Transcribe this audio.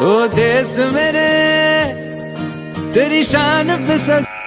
ओ देश मेरे तेरी शान पे सजा